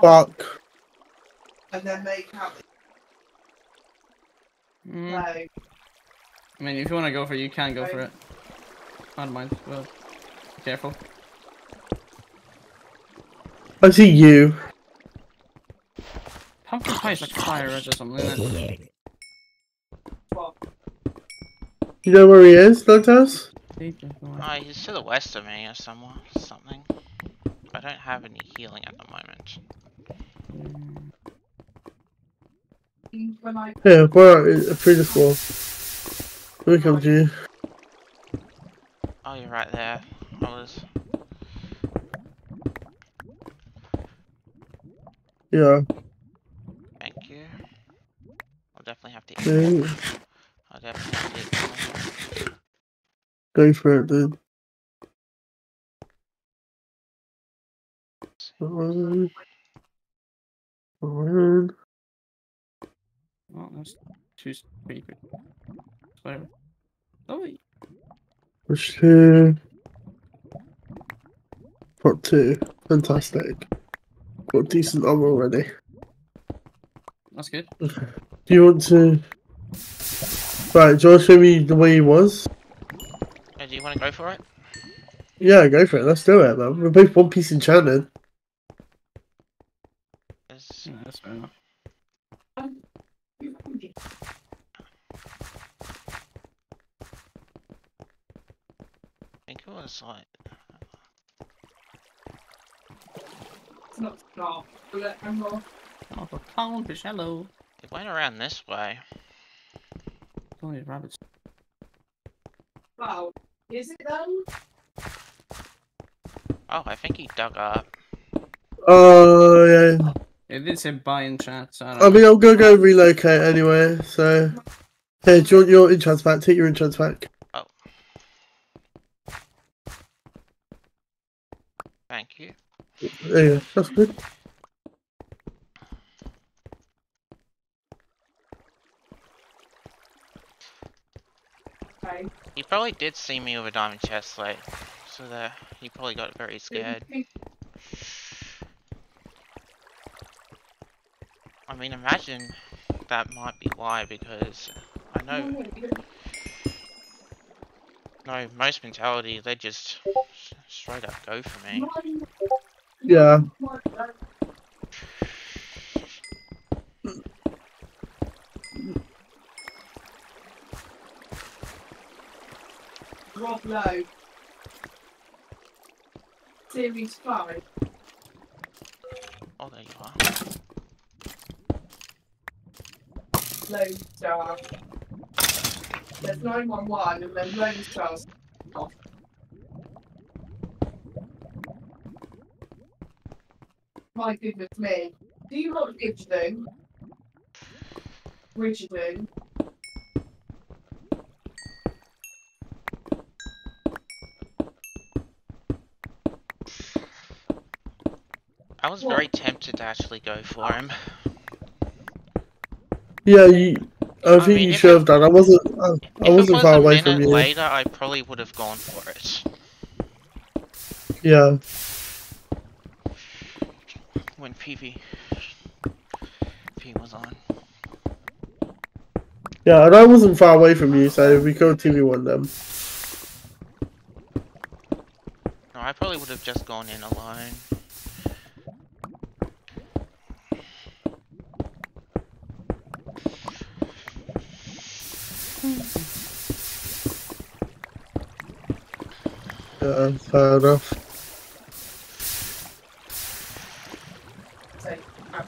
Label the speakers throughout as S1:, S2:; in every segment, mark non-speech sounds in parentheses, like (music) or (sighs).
S1: Fuck.
S2: and then make out
S3: Mm,
S2: like
S3: I mean, if you want to go for it, you can go for it. I don't mind. Well, be careful.
S1: I see you.
S3: Pumpkin pie is like fire red or something, isn't it?
S1: You know where he is, Noctas?
S4: Oh, he's to the west of me or somewhere, something. I don't have any healing at the moment.
S1: Here, where are through this wall. Let me come to you.
S4: Oh, you're right there. I was.
S1: Yeah.
S4: Thank you. I'll definitely have to.
S1: yeah.
S4: I'll definitely have to. eat.
S1: Go for it, dude. Alright. Alright.
S3: Oh, that's two pretty good. Whatever. Oh, wait.
S1: Push two. Part two. Fantastic. Got decent armor already.
S3: that's good. (laughs)
S1: Do you want to... Right, do you want to show me the way he was?
S4: Uh, do you want to go for it?
S1: Yeah, go for it. Let's do it, man. We're both one piece enchanted.
S4: It's-
S3: Yeah, that's fair enough.
S4: I think it was like.
S2: it's not stop. But I'm more
S3: Oh, for clownfish, hello.
S4: It went around this way.
S3: Only rabbits.
S2: wow. Is it though?
S4: Oh, I think he dug up.
S1: Oh, yeah.
S3: It did say in chat, so I don't
S1: I mean, I'm gonna go relocate anyway, so... Hey, do you want your enchants back? Take your enchants back.
S4: Oh, thank you.
S1: There you go. That's good.
S2: Okay.
S4: He probably did see me with a diamond chest plate, so that he probably got very scared. I mean, imagine that might be why, because I know, no, most mentality, they just straight up go for me.
S1: Yeah.
S2: Rob Lowe. Series 5.
S4: Oh, there you are.
S2: Lone Star. There's 911 and then Lone Star's off. My goodness me. Do you not Bridgerton? Bridgerton.
S4: I was very tempted to actually go for him.
S1: Yeah, you... I,
S4: I
S1: think
S4: mean,
S1: you should have done. I wasn't... I, I wasn't
S4: was
S1: far away from you.
S4: later, I probably would have gone for it.
S1: Yeah.
S4: When PV P was on.
S1: Yeah, and I wasn't far away from you, so we could 2v1 them.
S4: No, I probably would have just gone in alone.
S1: Yeah, fair enough.
S2: So, uh,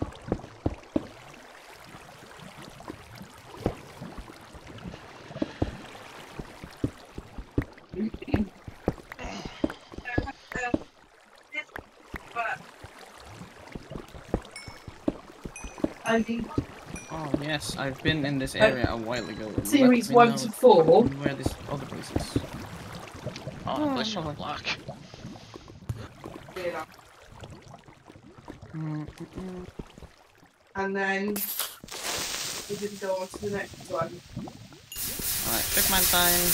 S2: I think
S3: Oh, yes, I've been in this area a while ago.
S2: Series 1
S3: know
S2: to 4.
S3: Where this other
S4: Oh,
S3: I you block.
S2: And then we just go on to the next one.
S3: Alright, Trickman time.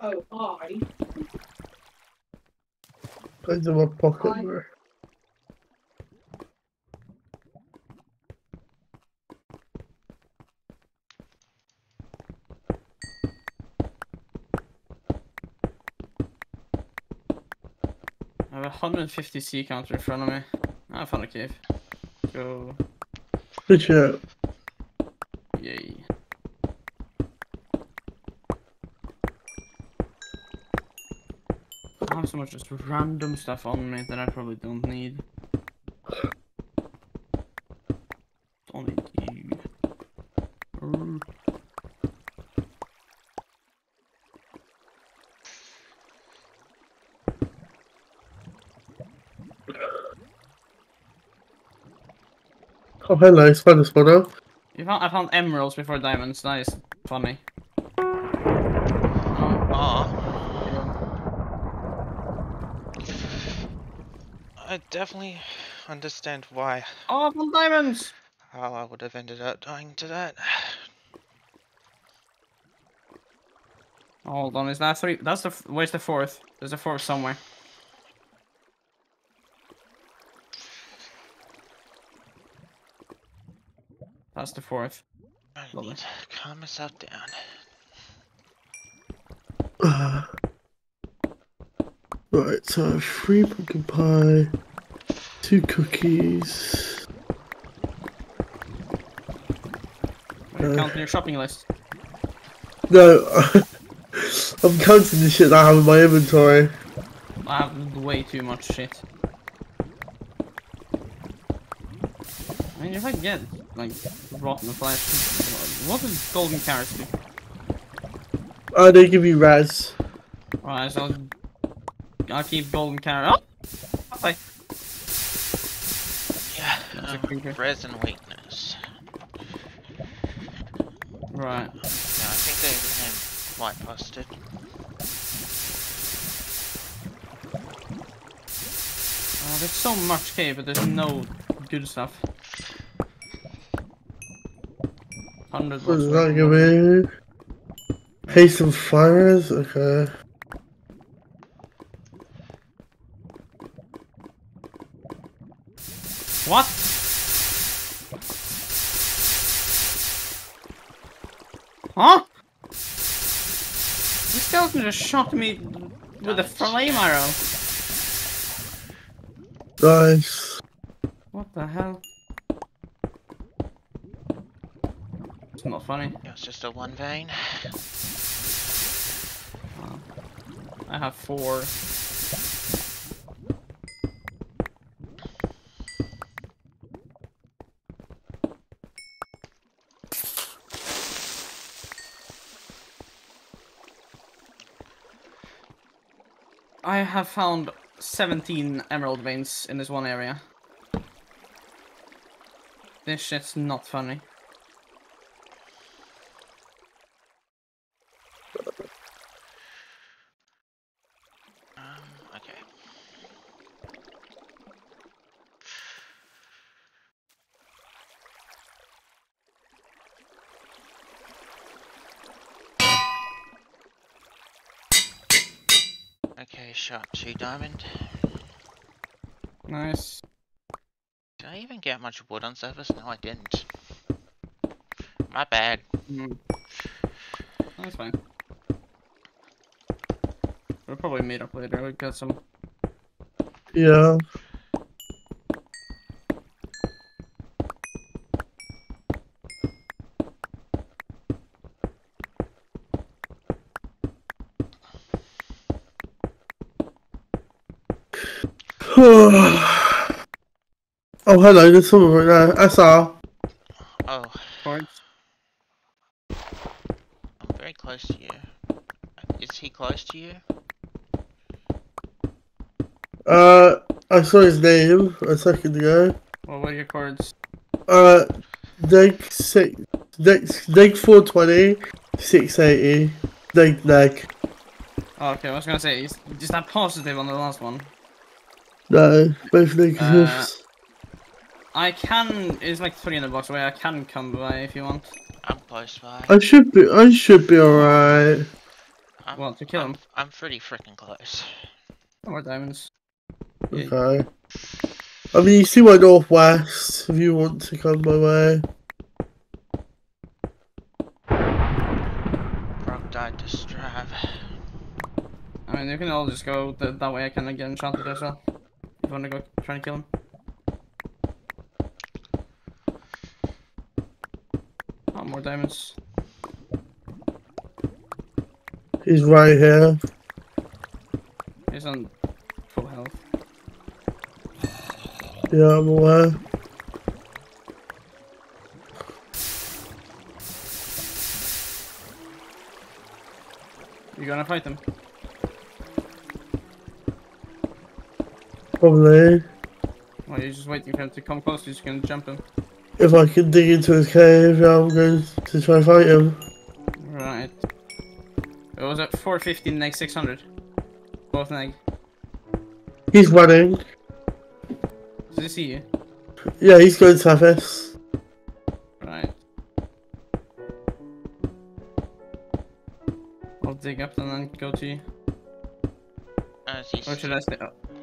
S2: Oh, I
S1: it's in my pocket,
S2: Fine.
S1: bro.
S3: I have a 150 C counter in front of me. I found a cave. Go.
S1: Good shit.
S3: Yay. I have so much just random stuff on me that I probably don't need. Don't need you.
S1: Oh, hello, spider spawner.
S3: You found, I found emeralds before diamonds. That is funny. Oh,
S4: Oh,
S3: yeah.
S4: I definitely understand why
S3: oh I found diamonds!
S4: how I would have ended up dying to that.
S3: Hold on, is that three? That's the. Where's the fourth? There's a fourth somewhere. That's the fourth.
S4: I
S3: Lovely.
S4: need to calm myself down. (sighs) (sighs) (sighs)
S1: Right, so I have three pumpkin pie, two cookies.
S3: Are you
S1: Uh.
S3: counting your shopping list?
S1: No, (laughs) I'm counting the shit that I have in my inventory.
S3: I have way too much shit. I mean, if I get like rotten flesh, what does golden carrots do?
S1: Oh, they give you raz.
S3: Alright, so I'll, I'll keep golden carrot. Oh, okay.
S4: Yeah,
S3: a
S4: um,
S3: creeper.
S4: resin weakness.
S3: Right.
S4: Yeah, I think they became white busted.
S3: Uh, there's so much cave, but there's no good stuff. Hundred.
S1: What does that give me? Haste and fires? Okay.
S3: What? Huh? This skeleton just shot me with a flame arrow.
S1: Nice.
S3: What the hell? It's not funny.
S4: It was just a one vein.
S3: I have four. I have found 17 emerald veins in this one area. This shit's not funny.
S4: Um, okay. Okay, shot two diamond.
S3: Nice.
S4: Did I even get much wood on surface? No, I didn't. My bad.
S3: Mm. That's fine. We'll probably meet up later. We got some.
S1: Yeah. oh, hello, there's someone right there. SR.
S4: Oh,
S3: Coords.
S4: I'm very close to you. Is he close to you?
S1: Uh, I saw his name a second ago.
S3: Well, what are your cards?
S1: Uh, Neg six, Neg, Neg 420, 680, Neg Neg.
S3: Oh, okay, I was gonna say, is, is that positive on the last one?
S1: No, both negatives.
S3: I can. It's like three in the box away. I can come by if you want.
S4: I'm close by.
S1: I should be, I should be alright.
S4: I'm,
S3: Well, to kill
S4: I'm,
S3: him.
S4: I'm pretty freaking close.
S3: No more diamonds. Yeah.
S1: Okay. I mean, you see my northwest. If you want to come my way,
S4: Brock died to Strav.
S3: I mean, you can all just go th that way. I can get enchanted as well. If you want to go try and kill him. Oh, more diamonds.
S1: he's right here.
S3: He's on full health.
S1: Yeah, I'm aware.
S3: You gonna fight them?
S1: Probably.
S3: Or you're just waiting for him to come close, you're just gonna jump him.
S1: If I can dig into his cave, I'm going to try and fight him.
S3: Right. It was at 450 neg 600. Both neg.
S1: He's running.
S3: Does he see you?
S1: Yeah, he's going to surface.
S3: Right. I'll dig up and then go to you.
S4: Uh,
S3: Or should I stay?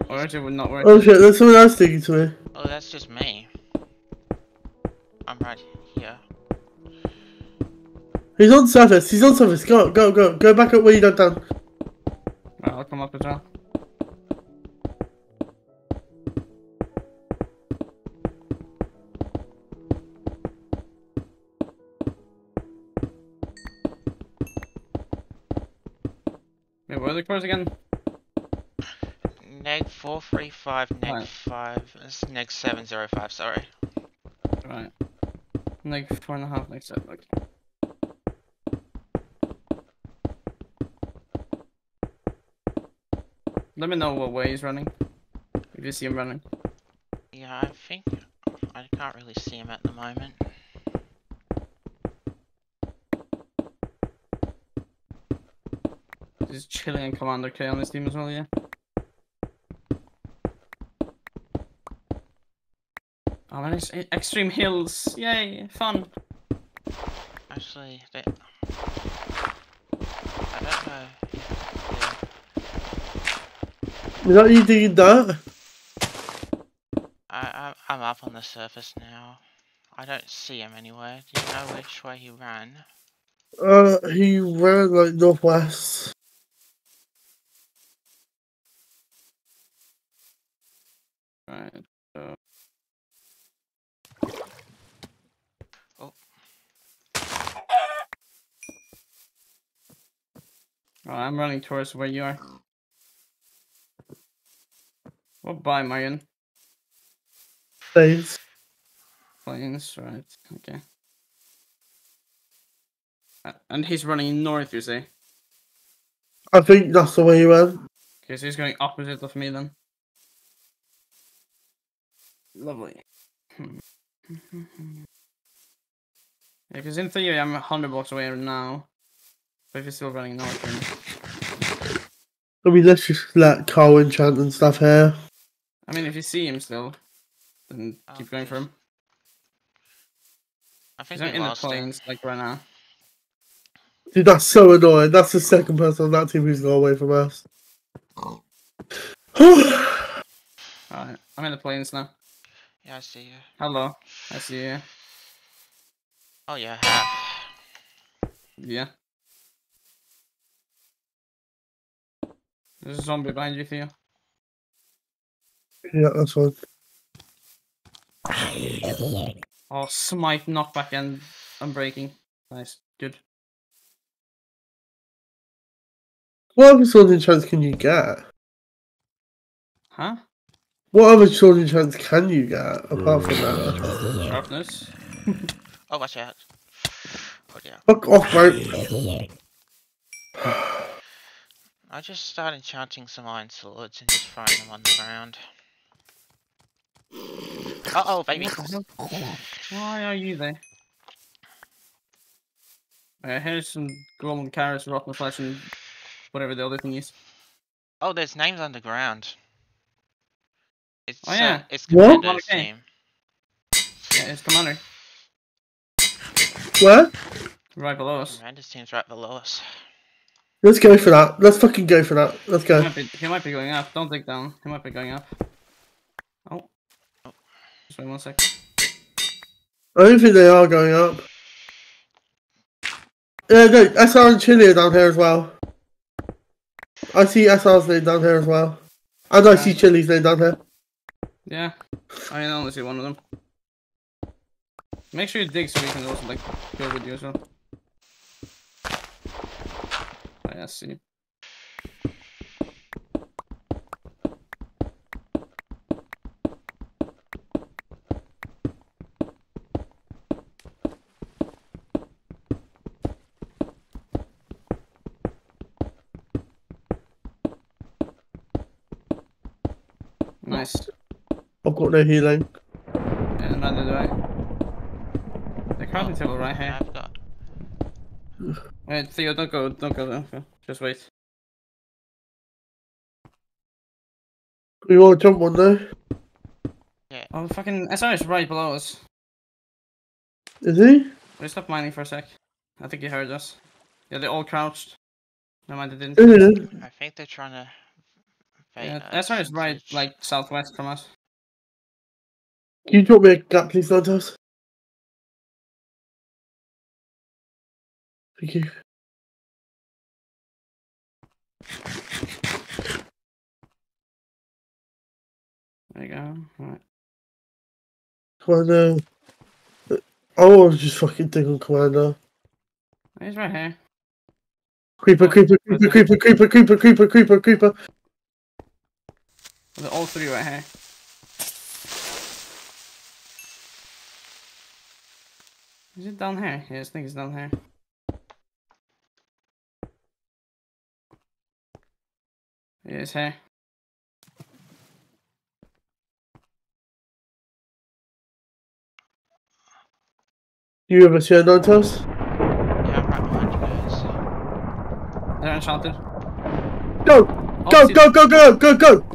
S3: Or actually, it not work.
S1: Oh shit, there's someone else digging to me.
S4: oh, that's just me. I'm right here.
S1: He's on surface, he's on surface. Go, go, go. Go back up where you got down.
S3: Right, I'll come up as well. Wait, what are the cores again?
S4: Neg 435, neg
S3: Right.
S4: 5, it's neg 705, sorry.
S3: Right. Like four and a half next set. Like. Let me know what way he's running. If you see him running.
S4: Yeah, I think I can't really see him at the moment.
S3: He's chilling in Commander K on this team as well, yeah. Oh man, it's extreme hills. Yay, fun.
S4: Actually, they... I don't know. Yeah.
S1: Is that you digging that?
S4: I, I, I'm up on the surface now. I don't see him anywhere. Do you know which way he ran?
S1: Uh, he ran like northwest.
S3: Right. So.
S4: Oh.
S3: Oh, I'm running towards where you are. What by Marion?
S1: Plains.
S3: Plains, right. Okay. Uh, and he's running north, you say?
S1: I think that's the way he went.
S3: Okay, so he's going opposite of me then. Lovely. (laughs) Yeah, because in theory I'm 100 blocks away now. But if he's still running north, then...
S1: I mean, let's just let Carl enchant and stuff here.
S3: I mean, if you see him still, then
S4: Oh,
S3: keep going for him.
S4: I think
S3: He's
S4: we
S3: in the
S4: lost him.
S3: plains, like right now.
S1: Dude, that's so annoying. That's the second person on that team who's gone away from us. (sighs)
S3: Alright, I'm in the plains now.
S4: Yeah, I see you.
S3: Hello, I see you.
S4: Oh yeah, I have.
S3: Yeah. There's a zombie behind you, Theo.
S1: yeah, that's fine.
S3: Oh, smite, knockback, and unbreaking. Nice, good.
S1: What other sword enchants can you get?
S3: Huh?
S1: What other sword enchants can you get apart from that?
S3: Sharpness. (laughs)
S4: Oh, watch out. Oh yeah.
S1: Fuck off, mate. (sighs) (sighs) (laughs)
S4: I just started enchanting some iron swords and just throwing them on the ground. Uh oh, baby.
S3: Why are you there? Uh, here's some golden carrots, rotten flesh, and whatever the other thing is.
S4: Oh, there's names underground. It's
S3: Oh,
S4: uh,
S3: yeah.
S4: it's
S1: What?
S4: Commander's
S3: Okay.
S4: team.
S3: Yeah, it's commander.
S1: What?
S3: Right below us.
S4: Commander's team's right below us.
S1: Let's go for that. Let's fucking go for that. Let's
S3: He
S1: go.
S3: might, be, he might be going up. Don't dig down. He might be going up. Oh. oh. Just wait one sec.
S1: I don't think they are going up. Yeah, no, SR and Chile are down here as well. I see SR's name down here as well. And I see Chili's name down here.
S3: Yeah. I mean, I only see one of them. Make sure you dig so we can also like go with you as well. Yeah, I see. Nice.
S1: I've got no healing.
S3: Yeah, neither do I. The crafting table right here.
S4: I've got.
S3: Theo, don't go, don't go, don't go. Just wait.
S1: You want to jump one though?
S3: Oh, fucking SR is right below us.
S1: Is he?
S3: Wait, stop mining for a sec. I think he heard us. Yeah, they all crouched. No mind, they didn't.
S1: Yeah.
S4: I think they're trying to. bait
S3: Yeah,
S4: us
S3: SR is right, like, southwest from us.
S1: Can you drop me a gap, please, Santos? Thank you.
S3: There you go. Alright.
S1: Commander. Uh, oh, I was just fucking on Commander.
S3: He's right here.
S1: Creeper, creeper, creeper, creeper, creeper, creeper, creeper, creeper, creeper.
S3: They're all three right here. Is it down here? Yeah, I think it's down here. Yeah, it's here.
S1: You ever see a Nantos?
S4: Yeah, I'm right behind you guys.
S3: They're enchanted.
S1: Go!
S3: Oh,
S1: Go,
S3: see-
S1: go, go, go, go, go!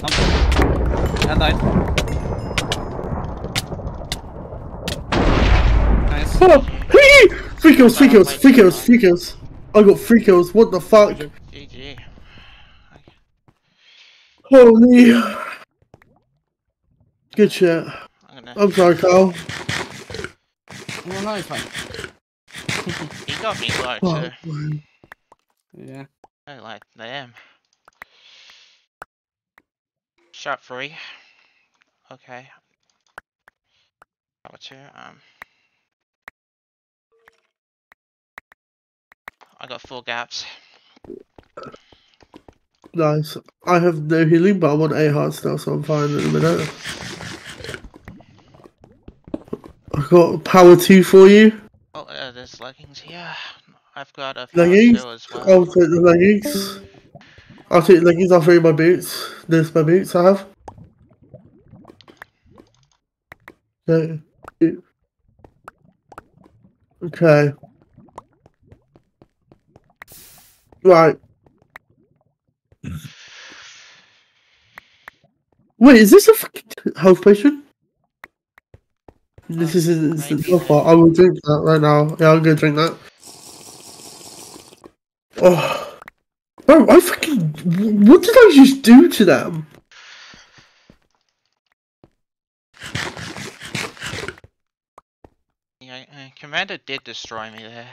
S3: I died. Nice.
S1: Oh, hee! Three kills, three kills, three kills, three kills. I got three kills, what the fuck?
S4: GG.
S1: Holy. Good shit.
S4: I'm gonna.
S1: I'm sorry, Carl.
S3: No, no, it's fine.
S4: He got me low
S1: Oh,
S4: too.
S1: man.
S3: Yeah.
S4: I like them. Shot free. Okay. Number two. Um. Got four gaps.
S1: Nice. I have no healing, but I'm on A hearts now, so I'm fine in a minute. I've got power two for you.
S4: Oh, uh, there's leggings here. I've got a
S1: Leggings?
S4: as
S1: I'll
S4: well.
S1: take the leggings. I'll take the leggings. I'll throw my boots. There's my boots I have. Okay. Okay. Right. Wait, is this a fucking health potion? This is an instant bar. I will drink that right now. Yeah, I'm gonna drink that. Oh. Bro, I fucking. What did I just do to them?
S4: Yeah, uh, Commander did destroy me there.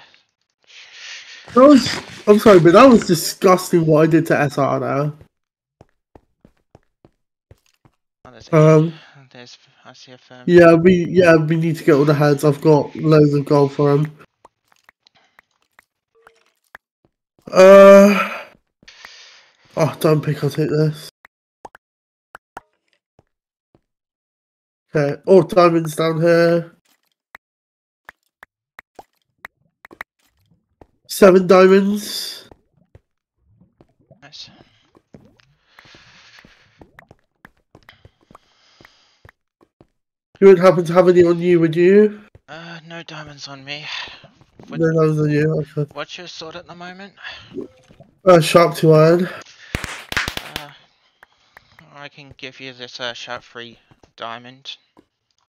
S1: That was. I'm sorry, but that was disgusting what I did to SR now.
S4: Oh, there's
S1: Um,
S4: there's I see a firm.
S1: Yeah, we yeah we need to get all the heads. I've got loads of gold for him. Uh. Oh, don't pick. I'll take this. Okay, all diamonds down here. Seven diamonds.
S4: Nice.
S1: You wouldn't happen to have any on you, would you?
S4: Uh, no diamonds on me. What,
S1: No diamonds on you. Okay.
S4: what's your sword at the moment?
S1: Uh, sharp two iron.
S4: Uh, I can give you this uh, sharp free diamond.